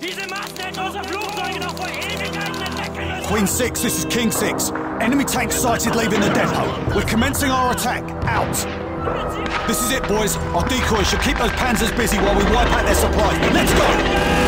Diese Flugzeuge noch vor Ewigkeiten entdecken müssen! Queen 6, this is King 6. Enemy tank sighted leaving the depot. We're commencing our attack. Out. This is it, boys. Our decoys should keep those panzers busy while we wipe out their supplies. Let's go!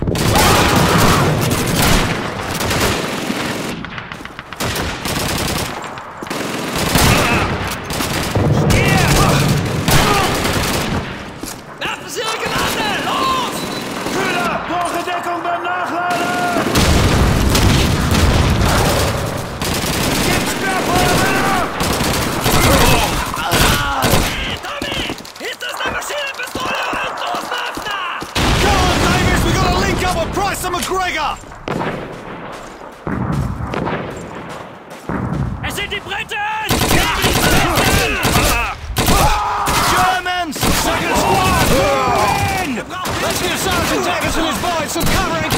Ah! Price and McGregor! Es sind die Briten! Germans! Second squad! In! Let's get Sergeant Davis and his boys some covering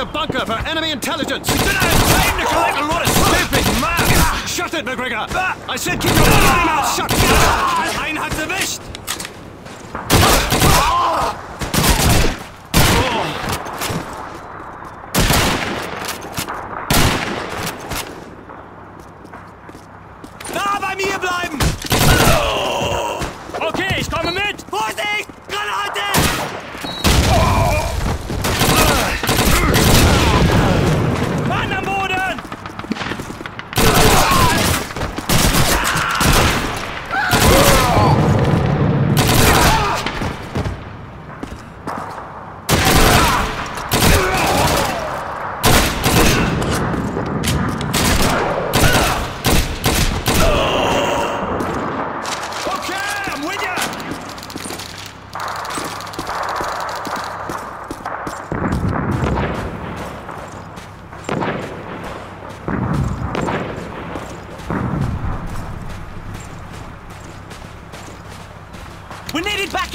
the bunker for enemy intelligence! We don't have time to collect a lot of stupid maps! Shut it, McGregor! I said keep your bloody mouth shut! Einen hat's erwischt! Da bei mir bleiben!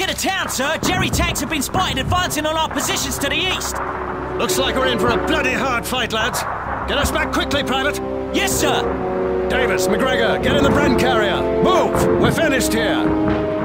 Into town, sir. Jerry tanks have been spotted advancing on our positions to the east. Looks like we're in for a bloody hard fight, lads. Get us back quickly, Private. Yes, sir. Davis, McGregor, get in the Bren carrier. Move! We're finished here.